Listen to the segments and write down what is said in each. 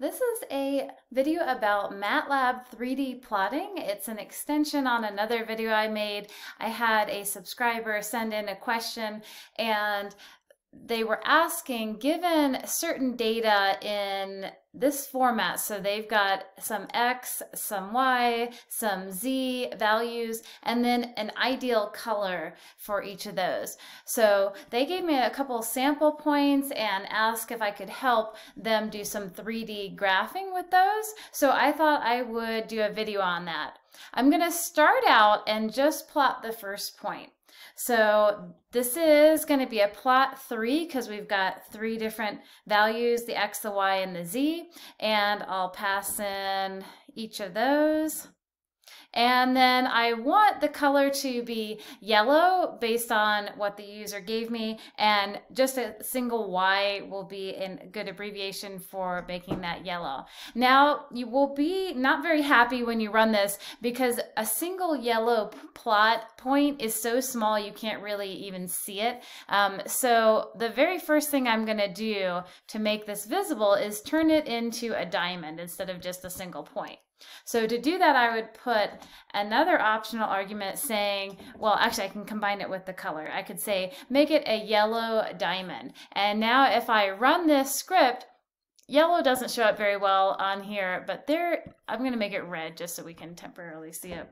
This is a video about MATLAB 3D plotting. It's an extension on another video I made. I had a subscriber send in a question and they were asking, given certain data in this format, so they've got some X, some Y, some Z values, and then an ideal color for each of those. So they gave me a couple sample points and asked if I could help them do some 3D graphing with those. So I thought I would do a video on that. I'm going to start out and just plot the first point. So this is going to be a plot three because we've got three different values, the X, the Y, and the Z. And I'll pass in each of those. And then I want the color to be yellow based on what the user gave me. And just a single Y will be a good abbreviation for making that yellow. Now you will be not very happy when you run this because a single yellow plot point is so small you can't really even see it. Um, so the very first thing I'm going to do to make this visible is turn it into a diamond instead of just a single point. So to do that, I would put another optional argument saying, well, actually I can combine it with the color. I could say, make it a yellow diamond. And now if I run this script, yellow doesn't show up very well on here, but there, I'm gonna make it red just so we can temporarily see it.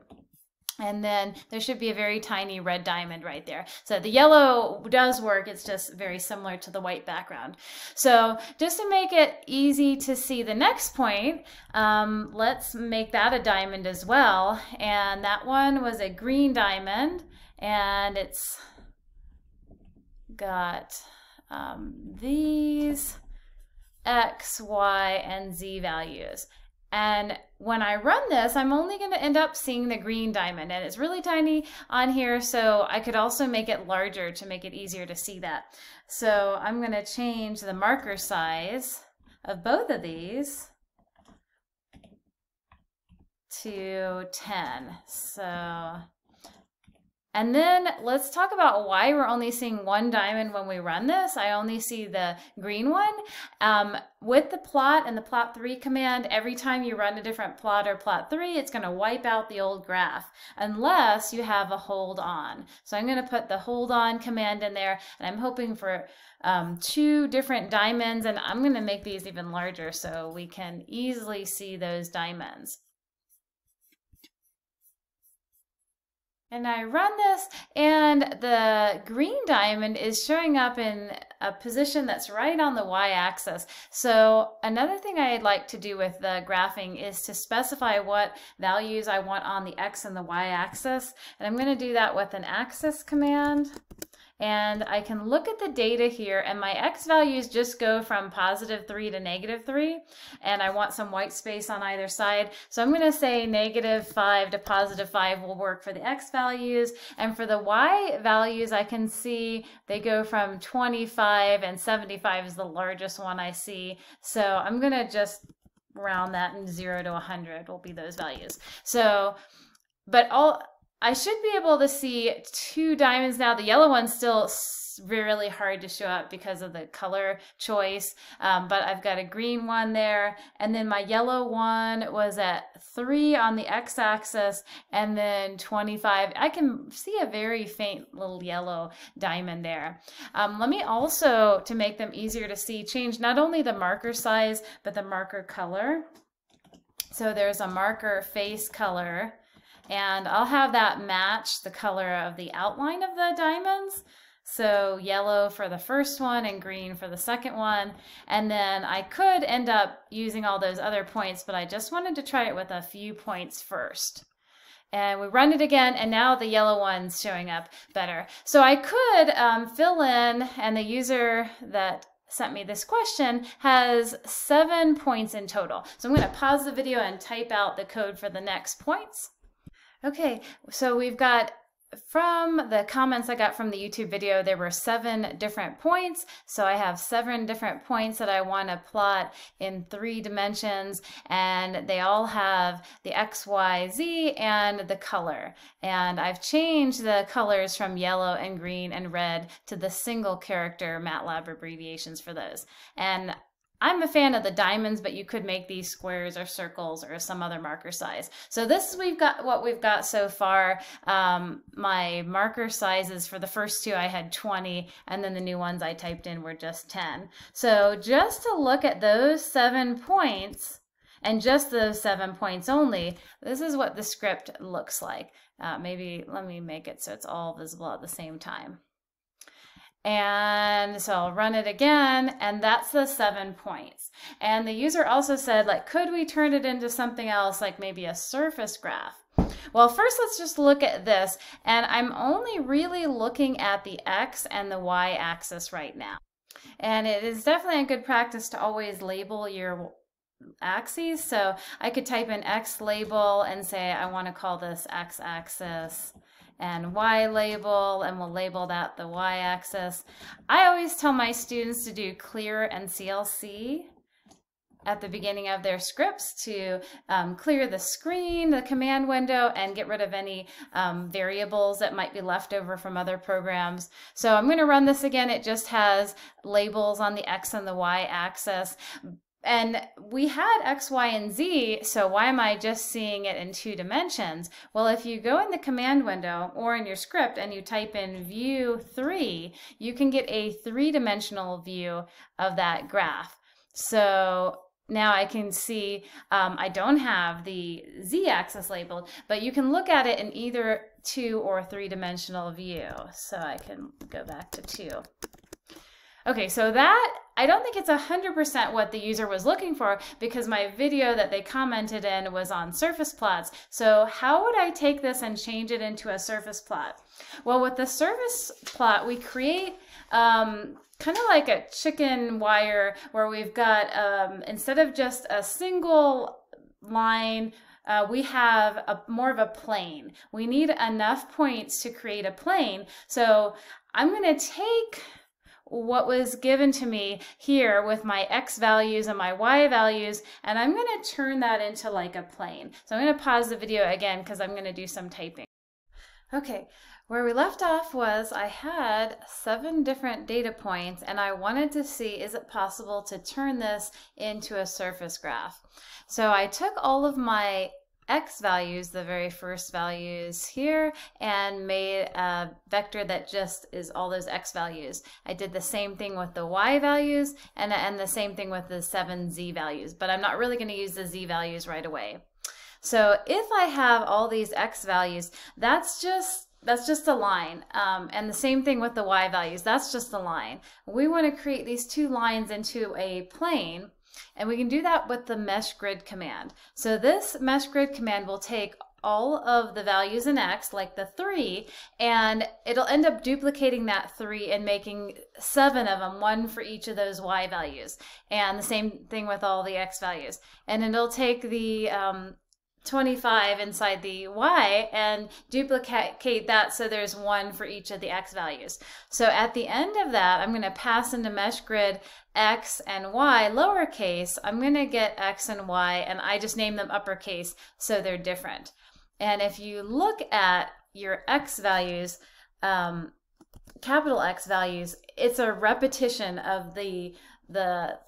And then there should be a very tiny red diamond right there. So the yellow does work, it's just very similar to the white background. So just to make it easy to see the next point, um, let's make that a diamond as well. And that one was a green diamond and it's got um, these X, Y, and Z values. And when I run this, I'm only going to end up seeing the green diamond and it's really tiny on here. So I could also make it larger to make it easier to see that. So I'm going to change the marker size of both of these to 10. So and then let's talk about why we're only seeing one diamond when we run this. I only see the green one. Um, with the plot and the plot 3 command, every time you run a different plot or plot 3, it's going to wipe out the old graph unless you have a hold on. So I'm going to put the hold on command in there and I'm hoping for um, two different diamonds and I'm going to make these even larger so we can easily see those diamonds. And I run this and the green diamond is showing up in a position that's right on the y-axis. So another thing I'd like to do with the graphing is to specify what values I want on the x and the y-axis. And I'm going to do that with an axis command and I can look at the data here and my x values just go from positive 3 to negative 3 and I want some white space on either side. So I'm going to say negative 5 to positive 5 will work for the x values and for the y values I can see they go from 25 and 75 is the largest one I see. So I'm going to just round that and 0 to 100 will be those values. So but all I should be able to see two diamonds now. The yellow one's still really hard to show up because of the color choice, um, but I've got a green one there. And then my yellow one was at three on the x-axis and then 25. I can see a very faint little yellow diamond there. Um, let me also, to make them easier to see, change not only the marker size, but the marker color. So there's a marker face color and I'll have that match the color of the outline of the diamonds. So yellow for the first one and green for the second one. And then I could end up using all those other points, but I just wanted to try it with a few points first. And we run it again, and now the yellow one's showing up better. So I could um, fill in, and the user that sent me this question has seven points in total. So I'm going to pause the video and type out the code for the next points. Okay, so we've got from the comments I got from the YouTube video, there were seven different points. So I have seven different points that I want to plot in three dimensions, and they all have the X, Y, Z and the color. And I've changed the colors from yellow and green and red to the single character MATLAB abbreviations for those. And I'm a fan of the diamonds, but you could make these squares or circles or some other marker size. So this is we've got what we've got so far. Um, my marker sizes for the first two I had 20, and then the new ones I typed in were just 10. So just to look at those seven points, and just those seven points only, this is what the script looks like. Uh, maybe let me make it so it's all visible at the same time. And so I'll run it again, and that's the seven points. And the user also said, like, could we turn it into something else, like maybe a surface graph? Well, first let's just look at this, and I'm only really looking at the X and the Y axis right now. And it is definitely a good practice to always label your axes. So I could type in X label and say, I want to call this X axis and Y label, and we'll label that the Y axis. I always tell my students to do clear and CLC at the beginning of their scripts to um, clear the screen, the command window, and get rid of any um, variables that might be left over from other programs. So I'm going to run this again. It just has labels on the X and the Y axis, and we had X, Y, and Z, so why am I just seeing it in two dimensions? Well, if you go in the command window or in your script and you type in view 3, you can get a three-dimensional view of that graph. So now I can see um, I don't have the z-axis labeled, but you can look at it in either two or three-dimensional view. So I can go back to two. Okay, so that, I don't think it's 100% what the user was looking for because my video that they commented in was on surface plots. So how would I take this and change it into a surface plot? Well, with the surface plot, we create um, kind of like a chicken wire where we've got, um, instead of just a single line uh, we have a more of a plane. We need enough points to create a plane. So I'm going to take what was given to me here with my x values and my y values, and I'm going to turn that into like a plane. So I'm going to pause the video again because I'm going to do some typing. Okay, where we left off was I had seven different data points and I wanted to see is it possible to turn this into a surface graph. So I took all of my x values, the very first values here, and made a vector that just is all those x values. I did the same thing with the y values and, and the same thing with the seven z values, but I'm not really going to use the z values right away. So if I have all these x values, that's just that's just a line. Um, and the same thing with the y values, that's just a line. We want to create these two lines into a plane and we can do that with the mesh grid command. So this mesh grid command will take all of the values in x, like the 3, and it'll end up duplicating that 3 and making 7 of them, one for each of those y values. And the same thing with all the x values. And it'll take the um, 25 inside the y and duplicate that so there's one for each of the x values. So at the end of that, I'm going to pass into mesh grid x and y lowercase. I'm going to get x and y and I just name them uppercase so they're different. And if you look at your x values, um, capital X values, it's a repetition of the the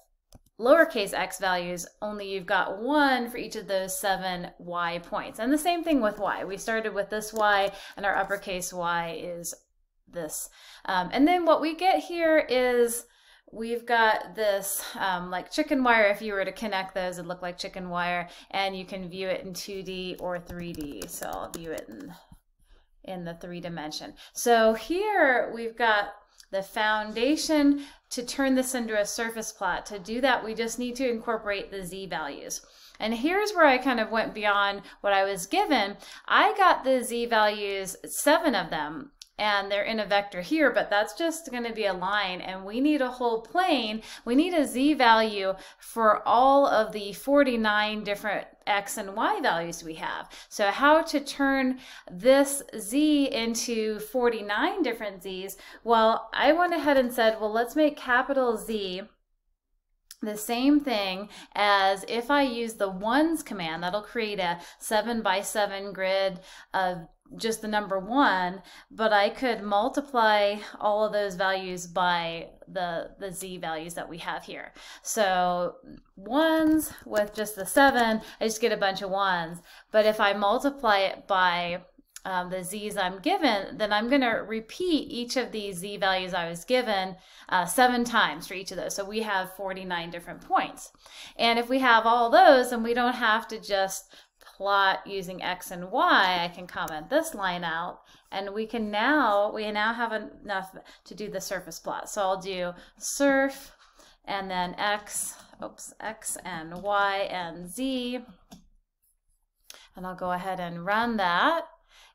lowercase x values, only you've got one for each of those seven y points. And the same thing with y. We started with this y, and our uppercase y is this. Um, and then what we get here is we've got this um, like chicken wire. If you were to connect those, it'd look like chicken wire, and you can view it in 2D or 3D. So I'll view it in, in the three dimension. So here we've got the foundation to turn this into a surface plot. To do that, we just need to incorporate the z values. And here's where I kind of went beyond what I was given. I got the z values, seven of them, and they're in a vector here, but that's just going to be a line and we need a whole plane. We need a z value for all of the 49 different x and y values we have. So how to turn this z into 49 different z's? Well, I went ahead and said, well, let's make capital Z the same thing as if I use the ones command, that'll create a seven by seven grid of just the number one, but I could multiply all of those values by the, the z values that we have here. So ones with just the seven, I just get a bunch of ones. But if I multiply it by um, the z's I'm given, then I'm going to repeat each of these z values I was given uh, seven times for each of those. So we have 49 different points. And if we have all those, and we don't have to just plot using x and y. I can comment this line out and we can now, we now have enough to do the surface plot. So I'll do surf and then x, oops, x and y and z. And I'll go ahead and run that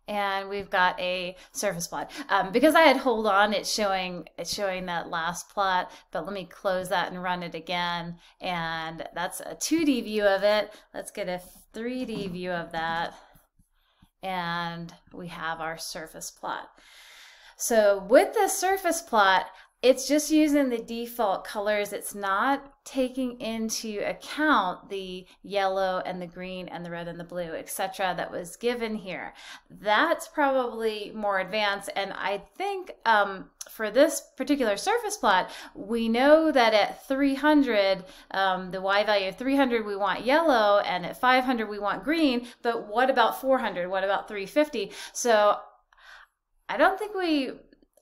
and we've got a surface plot. Um, because I had hold on, it's showing it's showing that last plot, but let me close that and run it again. And that's a 2D view of it. Let's get a 3D view of that. And we have our surface plot. So with the surface plot, it's just using the default colors. It's not taking into account the yellow and the green and the red and the blue, etc. that was given here. That's probably more advanced. And I think um, for this particular surface plot, we know that at 300, um, the Y value of 300, we want yellow, and at 500, we want green. But what about 400? What about 350? So I don't think we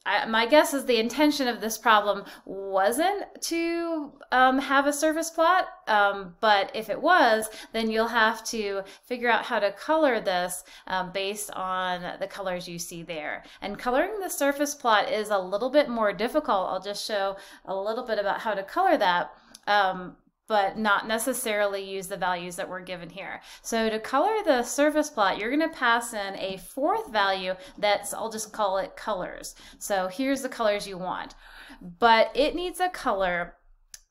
I, my guess is the intention of this problem wasn't to um, have a surface plot, um, but if it was, then you'll have to figure out how to color this um, based on the colors you see there. And coloring the surface plot is a little bit more difficult. I'll just show a little bit about how to color that. Um, but not necessarily use the values that were given here. So to color the surface plot, you're going to pass in a fourth value that's, I'll just call it colors. So here's the colors you want. But it needs a color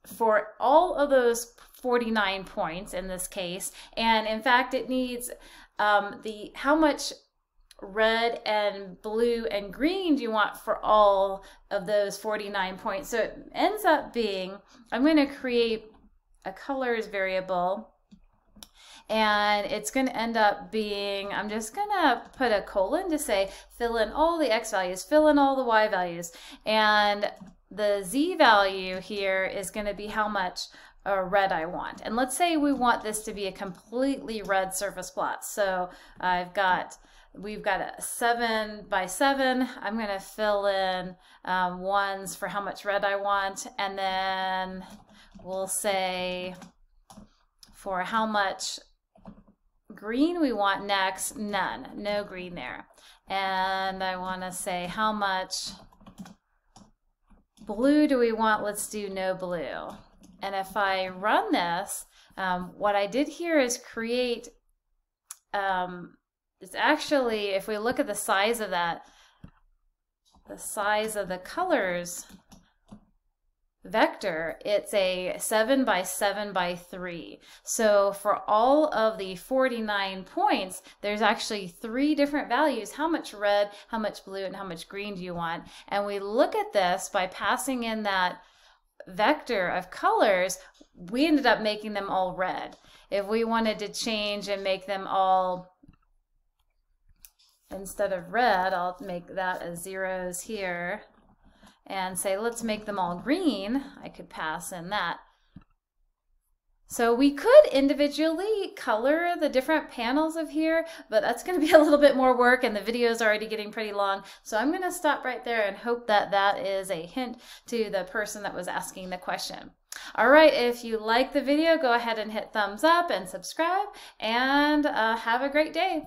for all of those 49 points in this case. And in fact, it needs um, the how much red and blue and green do you want for all of those 49 points? So it ends up being, I'm going to create a colors variable and it's going to end up being, I'm just going to put a colon to say fill in all the x values, fill in all the y values, and the z value here is going to be how much uh, red I want. And let's say we want this to be a completely red surface plot. So I've got, we've got a seven by seven. I'm going to fill in um, ones for how much red I want. And then we'll say for how much green we want next, none, no green there. And I want to say how much blue do we want? Let's do no blue. And if I run this, um, what I did here is create, um, it's actually, if we look at the size of that, the size of the colors, vector, it's a 7 by 7 by 3. So for all of the 49 points, there's actually three different values. How much red, how much blue, and how much green do you want? And we look at this by passing in that vector of colors, we ended up making them all red. If we wanted to change and make them all instead of red, I'll make that as zeros here and say, let's make them all green, I could pass in that. So we could individually color the different panels of here, but that's going to be a little bit more work and the video is already getting pretty long. So I'm going to stop right there and hope that that is a hint to the person that was asking the question. All right, if you like the video, go ahead and hit thumbs up and subscribe and uh, have a great day.